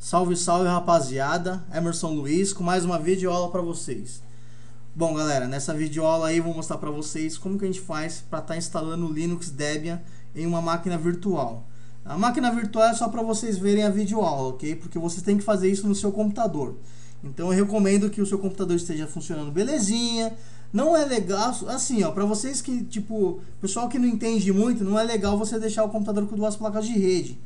Salve, salve rapaziada, Emerson Luiz com mais uma videoaula para vocês. Bom galera, nessa videoaula aí vou mostrar para vocês como que a gente faz para estar tá instalando o Linux Debian em uma máquina virtual. A máquina virtual é só para vocês verem a videoaula, ok? Porque vocês têm que fazer isso no seu computador. Então eu recomendo que o seu computador esteja funcionando belezinha. Não é legal, assim ó, para vocês que, tipo, pessoal que não entende muito, não é legal você deixar o computador com duas placas de rede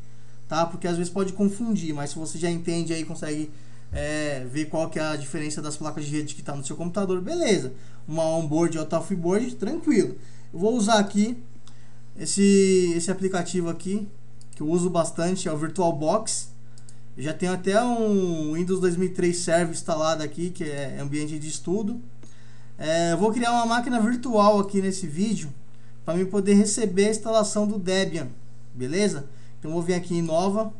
tá? Porque às vezes pode confundir, mas se você já entende aí, consegue é, ver qual que é a diferença das placas de rede que está no seu computador, beleza. Uma onboard ou offboard, tranquilo. Eu vou usar aqui esse, esse aplicativo aqui, que eu uso bastante, é o VirtualBox. Eu já tenho até um Windows 2003 Server instalado aqui, que é ambiente de estudo. É, eu vou criar uma máquina virtual aqui nesse vídeo, para mim poder receber a instalação do Debian, beleza? Então vou vir aqui em nova.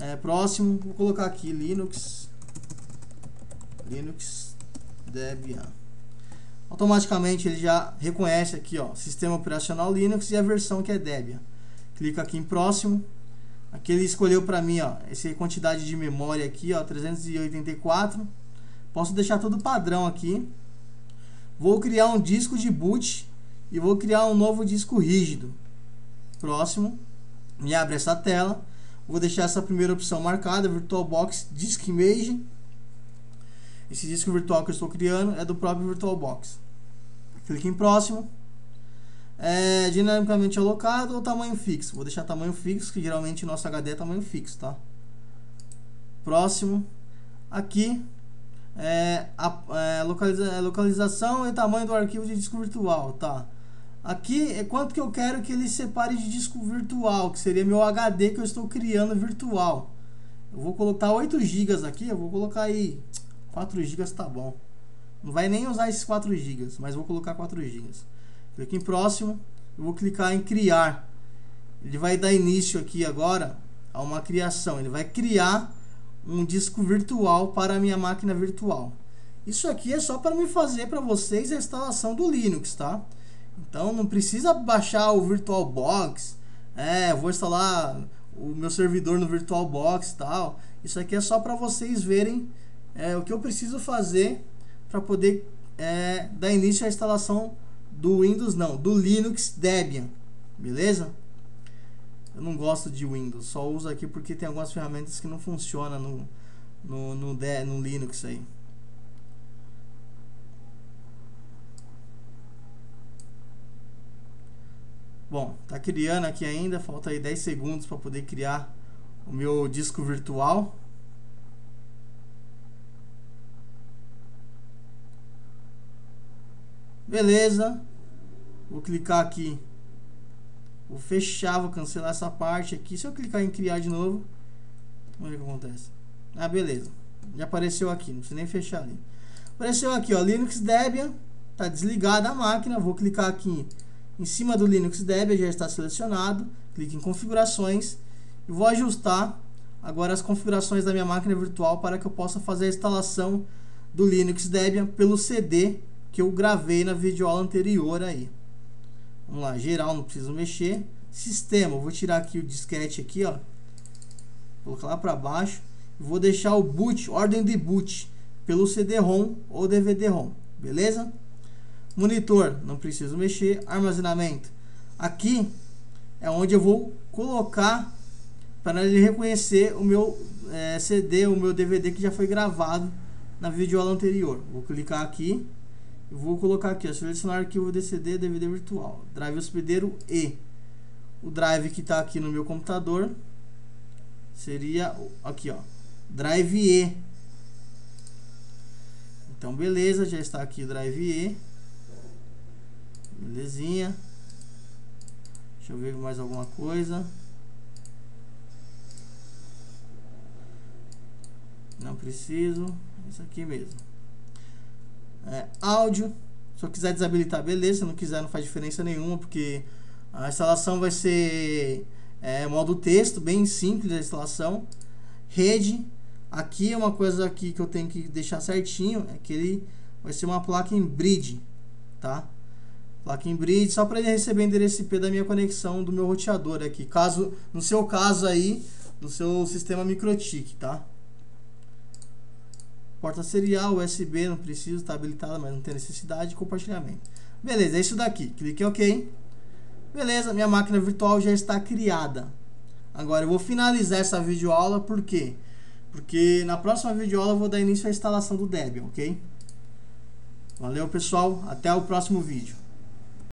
É, próximo, vou colocar aqui Linux. Linux Debian. Automaticamente ele já reconhece aqui, ó, sistema operacional Linux e a versão que é Debian. Clica aqui em próximo. Aqui ele escolheu para mim, ó, essa quantidade de memória aqui, ó, 384. Posso deixar tudo padrão aqui. Vou criar um disco de boot e vou criar um novo disco rígido. Próximo me abre essa tela. Vou deixar essa primeira opção marcada, VirtualBox Disk Image. Esse disco virtual que eu estou criando é do próprio VirtualBox. Clique em próximo. É dinamicamente alocado ou tamanho fixo. Vou deixar tamanho fixo, que geralmente nosso HD é tamanho fixo, tá? Próximo. Aqui é, a, é, localiza, é localização e tamanho do arquivo de disco virtual, tá? Aqui é quanto que eu quero que ele separe de disco virtual, que seria meu HD que eu estou criando virtual. Eu vou colocar 8 GB aqui, eu vou colocar aí 4 GB tá bom. Não vai nem usar esses 4 GB, mas vou colocar 4 GB. Clique em próximo, eu vou clicar em criar. Ele vai dar início aqui agora a uma criação. Ele vai criar um disco virtual para a minha máquina virtual. Isso aqui é só para me fazer para vocês a instalação do Linux, tá? Então não precisa baixar o VirtualBox. É, vou instalar o meu servidor no VirtualBox e tal. Isso aqui é só para vocês verem é, o que eu preciso fazer para poder é, dar início à instalação do Windows, não, do Linux Debian, beleza? Eu não gosto de Windows, só uso aqui porque tem algumas ferramentas que não funcionam no, no, no, no Linux aí. Bom, tá criando aqui ainda, falta aí 10 segundos para poder criar o meu disco virtual. Beleza. Vou clicar aqui. Vou fechar, vou cancelar essa parte aqui. Se eu clicar em criar de novo, vamos ver o que acontece. Ah, beleza. Já apareceu aqui, não precisa nem fechar ali. Apareceu aqui, ó, Linux Debian. Tá desligada a máquina. Vou clicar aqui em cima do Linux Debian já está selecionado. Clique em configurações e vou ajustar agora as configurações da minha máquina virtual para que eu possa fazer a instalação do Linux Debian pelo CD que eu gravei na videoaula anterior aí. Vamos lá, geral, não preciso mexer. Sistema, vou tirar aqui o disquete aqui, ó. Colocar lá para baixo. Vou deixar o boot, ordem de boot, pelo CD-ROM ou DVD-ROM, beleza? Monitor, não preciso mexer. Armazenamento. Aqui é onde eu vou colocar para ele reconhecer o meu é, CD, o meu DVD que já foi gravado na videoaula anterior. Vou clicar aqui e vou colocar aqui, ó, selecionar arquivo de CD, DVD virtual, drive hospedeiro E. O drive que está aqui no meu computador seria aqui, ó, drive E. Então, beleza, já está aqui o drive E. Belezinha. Deixa eu ver mais alguma coisa. Não preciso. Isso aqui mesmo. É, áudio. Se eu quiser desabilitar, beleza. Se não quiser, não faz diferença nenhuma, porque a instalação vai ser é, modo texto, bem simples a instalação. Rede. Aqui é uma coisa aqui que eu tenho que deixar certinho, é que ele vai ser uma placa em bridge, tá? Em bridge, só para ele receber endereço IP da minha conexão do meu roteador aqui. Caso, no seu caso aí, no seu sistema MikroTik, tá? Porta serial, USB, não preciso, está habilitada, mas não tem necessidade de compartilhamento. Beleza, é isso daqui. Clique em OK. Beleza, minha máquina virtual já está criada. Agora eu vou finalizar essa videoaula, por quê? Porque na próxima videoaula eu vou dar início à instalação do Debian, ok? Valeu pessoal, até o próximo vídeo.